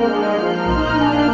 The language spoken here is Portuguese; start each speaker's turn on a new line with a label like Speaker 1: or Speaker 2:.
Speaker 1: Música